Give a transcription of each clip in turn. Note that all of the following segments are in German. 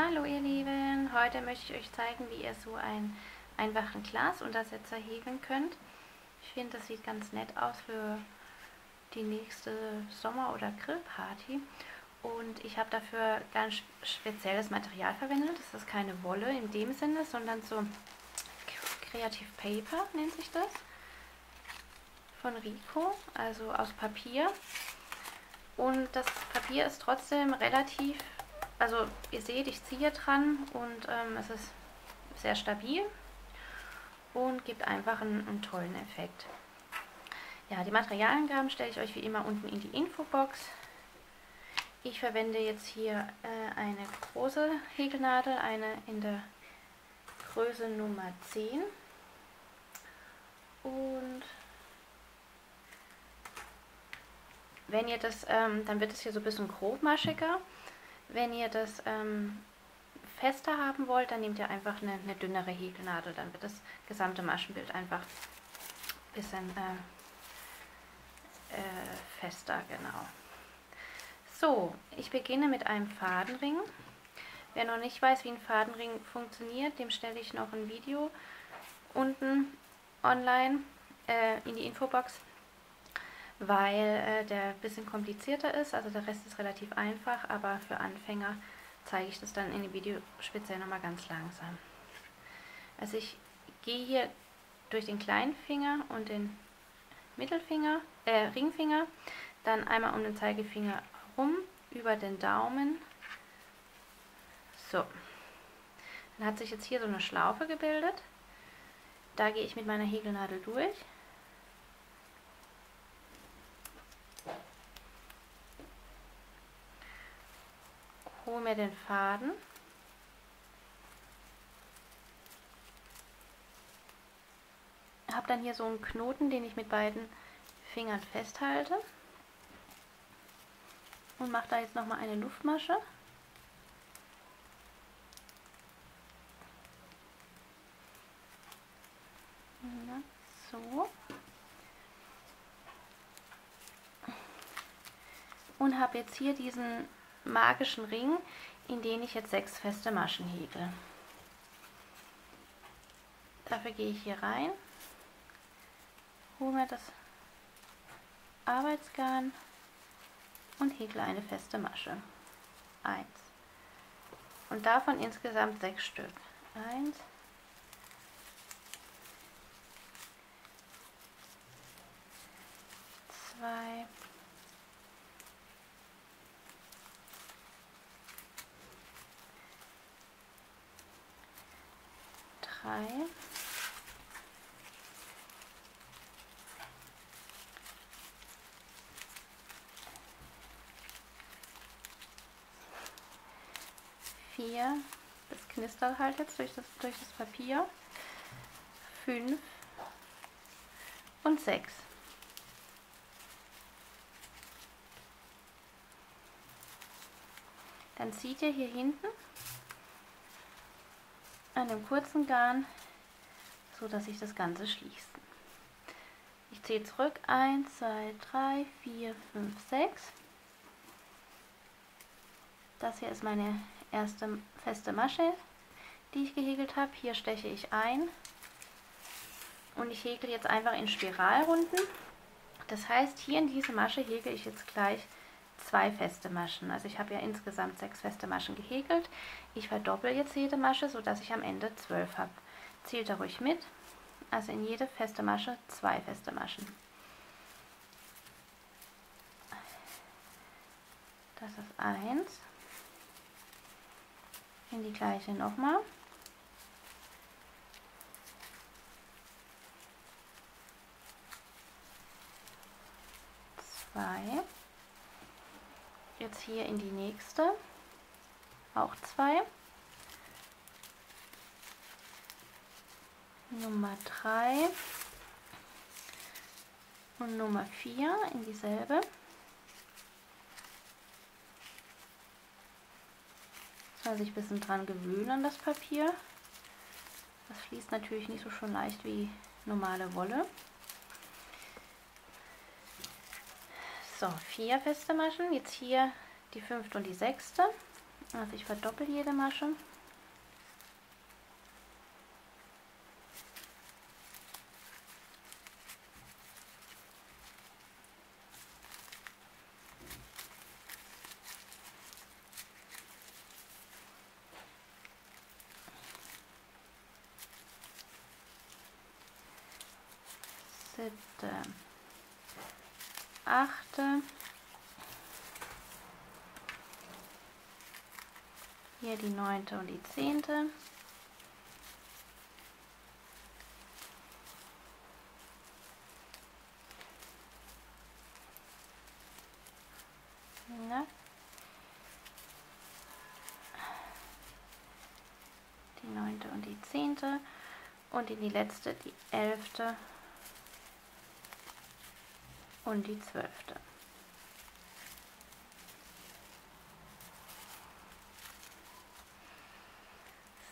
Hallo ihr Lieben, heute möchte ich euch zeigen, wie ihr so einen einfachen Glasuntersetzer häkeln könnt. Ich finde, das sieht ganz nett aus für die nächste Sommer- oder Grillparty. Und ich habe dafür ganz spezielles Material verwendet. Das ist keine Wolle in dem Sinne, sondern so Creative Paper nennt sich das. Von Rico, also aus Papier. Und das Papier ist trotzdem relativ also ihr seht, ich ziehe dran und ähm, es ist sehr stabil und gibt einfach einen, einen tollen Effekt. Ja, die Materialangaben stelle ich euch wie immer unten in die Infobox. Ich verwende jetzt hier äh, eine große Häkelnadel, eine in der Größe Nummer 10. Und wenn ihr das, ähm, dann wird es hier so ein bisschen grobmaschiger. Wenn ihr das ähm, fester haben wollt, dann nehmt ihr einfach eine, eine, dünnere Häkelnadel. Dann wird das gesamte Maschenbild einfach ein bisschen äh, äh, fester, genau. So, ich beginne mit einem Fadenring. Wer noch nicht weiß, wie ein Fadenring funktioniert, dem stelle ich noch ein Video unten online äh, in die Infobox weil äh, der ein bisschen komplizierter ist. Also der Rest ist relativ einfach, aber für Anfänger zeige ich das dann in dem Video speziell nochmal ganz langsam. Also ich gehe hier durch den kleinen Finger und den Mittelfinger, äh, Ringfinger, dann einmal um den Zeigefinger rum, über den Daumen. So. Dann hat sich jetzt hier so eine Schlaufe gebildet. Da gehe ich mit meiner Häkelnadel durch. Hole mir den Faden. Habe dann hier so einen Knoten, den ich mit beiden Fingern festhalte. Und mache da jetzt nochmal eine Luftmasche. so. Und habe jetzt hier diesen magischen Ring, in den ich jetzt sechs feste Maschen häkel. Dafür gehe ich hier rein, hole mir das Arbeitsgarn und häkle eine feste Masche. Eins. Und davon insgesamt sechs Stück. Eins, zwei, drei. Vier, das knistert halt jetzt durch das, durch das Papier. Fünf und sechs. Dann zieht ihr hier hinten dem kurzen Garn, so dass sich das Ganze schließt. Ich zähle zurück. 1, 2, 3, 4, 5, 6. Das hier ist meine erste feste Masche, die ich gehäkelt habe. Hier steche ich ein und ich häkle jetzt einfach in Spiralrunden. Das heißt, hier in diese Masche häkle ich jetzt gleich zwei feste Maschen. Also ich habe ja insgesamt sechs feste Maschen gehäkelt. Ich verdoppel jetzt jede Masche, sodass ich am Ende zwölf habe. Zählt da ruhig mit. Also in jede feste Masche zwei feste Maschen. Das ist eins. In die gleiche nochmal. Zwei jetzt hier in die nächste, auch zwei. Nummer 3 und Nummer 4 in dieselbe. Soll sich ein bisschen dran gewöhnen an das Papier. Das fließt natürlich nicht so schon leicht wie normale Wolle. So, vier feste Maschen. Jetzt hier die fünfte und die sechste. Also ich verdoppel jede Masche. siebte, achte, hier die neunte und die zehnte. Ja. Die neunte und die zehnte und in die letzte die elfte und die zwölfte.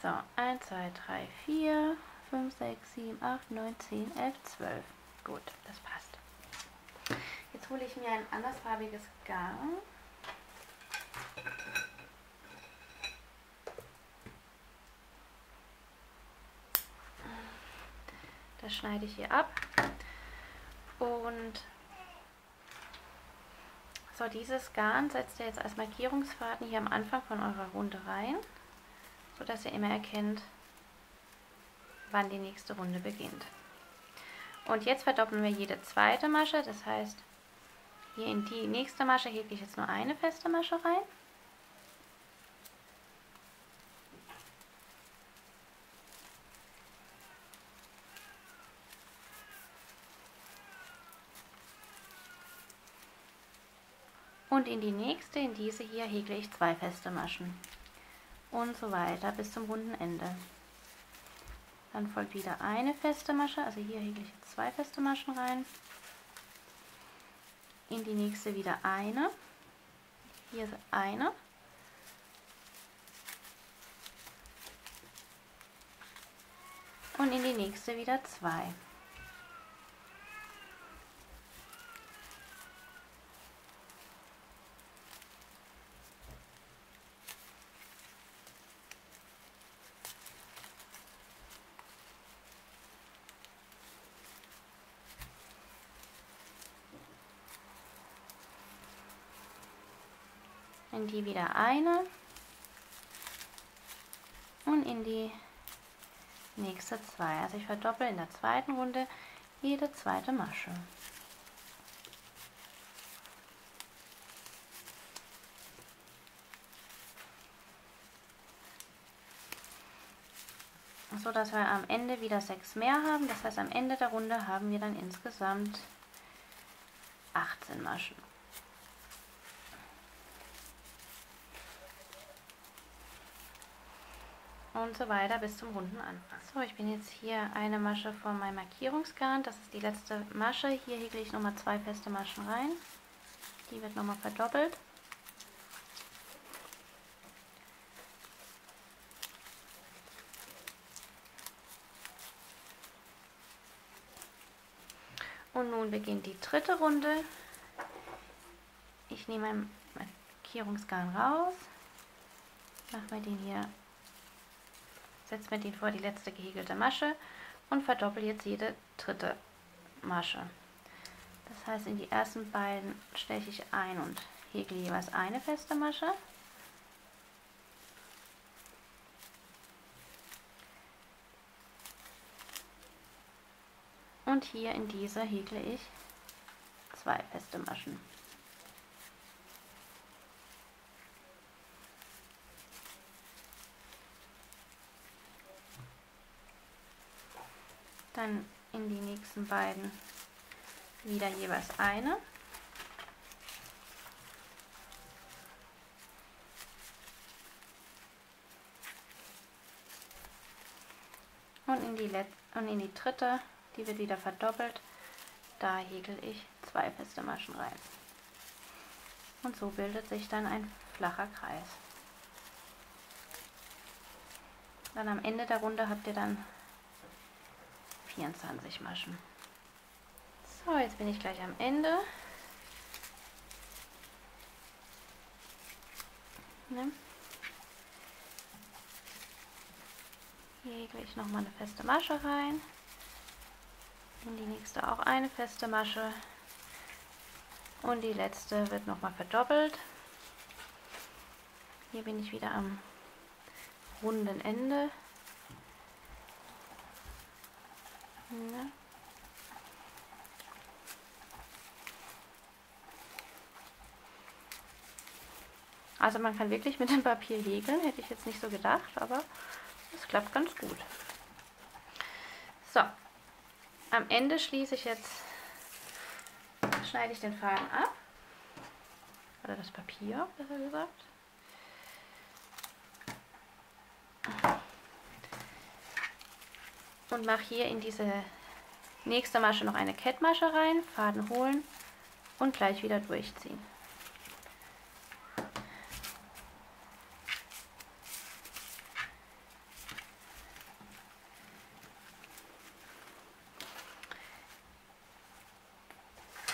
So, 1, 2, 3, 4, 5, 6, 7, 8, 9, 10, 11, 12. Gut, das passt. Jetzt hole ich mir ein andersfarbiges Garn. Das schneide ich hier ab und so, dieses Garn setzt ihr jetzt als Markierungsfaden hier am Anfang von eurer Runde rein, sodass ihr immer erkennt, wann die nächste Runde beginnt. Und jetzt verdoppeln wir jede zweite Masche, das heißt, hier in die nächste Masche hebe ich jetzt nur eine feste Masche rein. Und in die nächste, in diese hier, häkle ich zwei feste Maschen. Und so weiter bis zum runden Ende. Dann folgt wieder eine feste Masche, also hier häkle ich jetzt zwei feste Maschen rein. In die nächste wieder eine. Hier eine. Und in die nächste wieder zwei. In die wieder eine und in die nächste zwei. Also ich verdoppel in der zweiten Runde jede zweite Masche. so dass wir am Ende wieder sechs mehr haben. Das heißt, am Ende der Runde haben wir dann insgesamt 18 Maschen. Und so weiter bis zum runden Anfang. So, ich bin jetzt hier eine Masche von meinem Markierungsgarn. Das ist die letzte Masche. Hier häkle ich nochmal zwei feste Maschen rein. Die wird nochmal verdoppelt. Und nun beginnt die dritte Runde. Ich nehme mein Markierungsgarn raus, mache mir den hier setze mir den vor die letzte gehäkelte Masche und verdoppel jetzt jede dritte Masche. Das heißt, in die ersten beiden steche ich ein und häkle jeweils eine feste Masche. Und hier in diese häkle ich zwei feste Maschen. Dann in die nächsten beiden wieder jeweils eine. Und in die, und in die dritte, die wird wieder verdoppelt, da häkel ich zwei feste Maschen rein. Und so bildet sich dann ein flacher Kreis. Dann am Ende der Runde habt ihr dann 24 Maschen. So, jetzt bin ich gleich am Ende. Ne? Hier gehe ich nochmal eine feste Masche rein. In die nächste auch eine feste Masche. Und die letzte wird nochmal verdoppelt. Hier bin ich wieder am runden Ende. Ja. Also man kann wirklich mit dem Papier häkeln, hätte ich jetzt nicht so gedacht, aber es klappt ganz gut. So, am Ende schließe ich jetzt, schneide ich den Faden ab, oder das Papier, besser gesagt. Und mache hier in diese nächste Masche noch eine Kettmasche rein, Faden holen und gleich wieder durchziehen.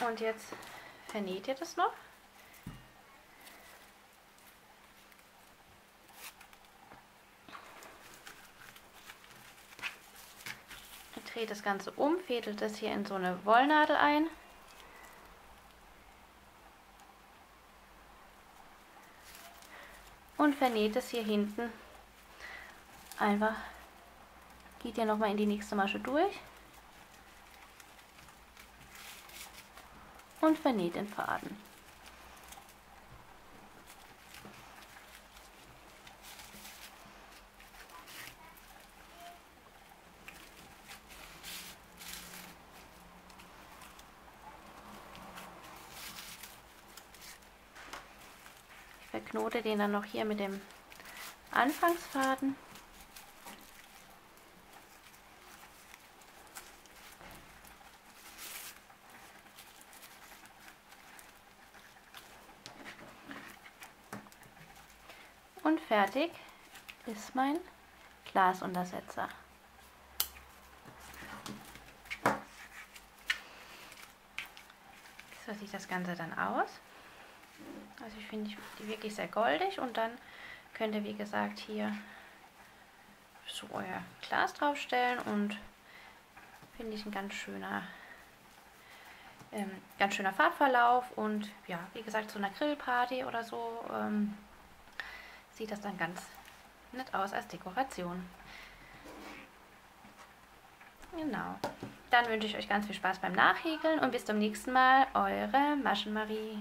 Und jetzt vernäht ihr das noch. Ihr dreht das Ganze um, fädelt das hier in so eine Wollnadel ein. Und vernäht es hier hinten einfach, geht ihr nochmal in die nächste Masche durch. und vernäht den Faden. Verknote den dann noch hier mit dem Anfangsfaden. Und fertig ist mein Glasuntersetzer. So sieht das Ganze dann aus. Also ich finde die wirklich sehr goldig und dann könnt ihr wie gesagt hier so euer Glas draufstellen und finde ich ein ganz schöner ähm, ganz schöner Farbverlauf und ja, wie gesagt, zu einer Grillparty oder so ähm, sieht das dann ganz nett aus als Dekoration. Genau. Dann wünsche ich euch ganz viel Spaß beim Nachhäkeln und bis zum nächsten Mal, eure Maschenmarie.